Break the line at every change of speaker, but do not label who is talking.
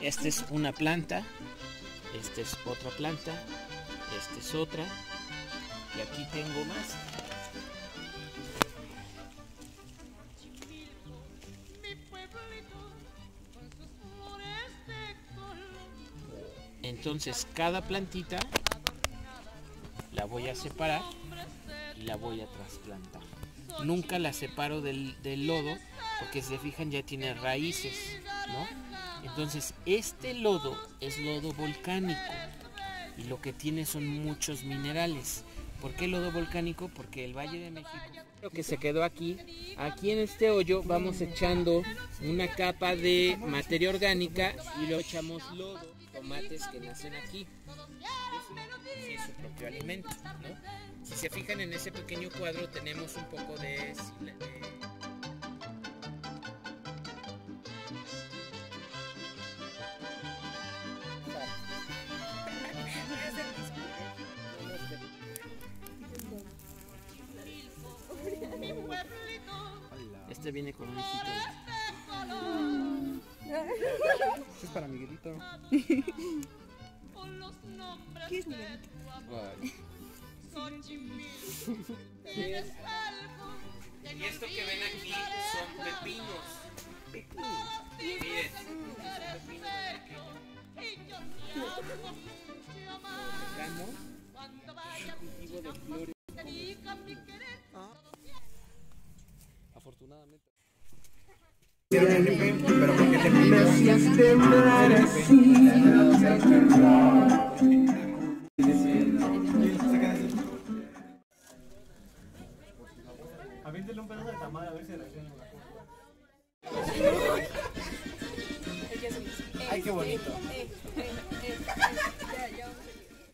Esta es una planta, esta es otra planta, esta es otra y aquí tengo más. Entonces cada plantita la voy a separar y la voy a trasplantar. Nunca la separo del, del lodo porque si se fijan ya tiene raíces, ¿no? Entonces este lodo es lodo volcánico y lo que tiene son muchos minerales. ¿Por qué lodo volcánico? Porque el Valle de México, lo que se quedó aquí, aquí en este hoyo vamos echando una capa de materia orgánica y lo echamos lodo, tomates que nacen aquí. Es su propio alimento. Si se fijan en ese pequeño cuadro tenemos un poco de... Este viene con un hijito.
Este es para Miguelito.
¿Qué es Miguelito?
Ay.
Y esto que ven aquí son pepinos. Miren, pepinos Regamos un cultivo de flores.
Afortunadamente.
Pero porque te así.
Aviéntele un pedazo de tamal a ver si reacciona. Ay, qué bonito.
Eh, eh.